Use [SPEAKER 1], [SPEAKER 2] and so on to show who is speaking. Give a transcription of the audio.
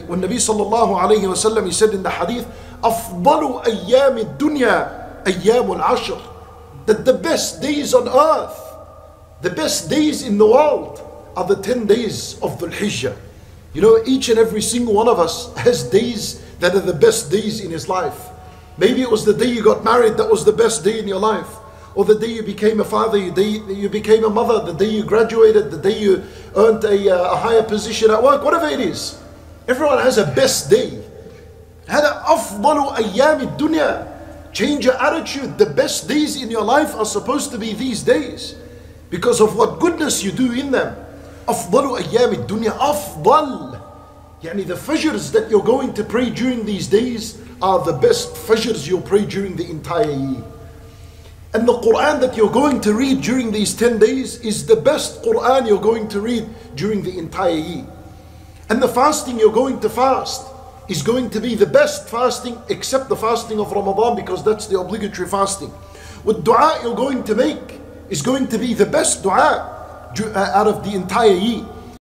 [SPEAKER 1] when Nabi sallallahu alayhi wa sallam, he said in the hadith, أفضل أيام الدنيا أيام العشر That the best days on earth, the best days in the world are the 10 days of Dhul Hijjah. You know, each and every single one of us has days that are the best days in his life. Maybe it was the day you got married that was the best day in your life. Or the day you became a father, the day you became a mother, the day you graduated, the day you earned a, uh, a higher position at work, whatever it is. Everyone has a best day. هذا أفضل أيام الدنيا. Change your attitude. The best days in your life are supposed to be these days because of what goodness you do in them. أفضل أيام الدنيا أفضل يعني the fajrs that you're going to pray during these days are the best fajrs you'll pray during the entire year. And the Quran that you're going to read during these 10 days is the best Quran you're going to read during the entire year. And the fasting you're going to fast is going to be the best fasting except the fasting of Ramadan because that's the obligatory fasting. What dua you're going to make is going to be the best dua uh, out of the entire year.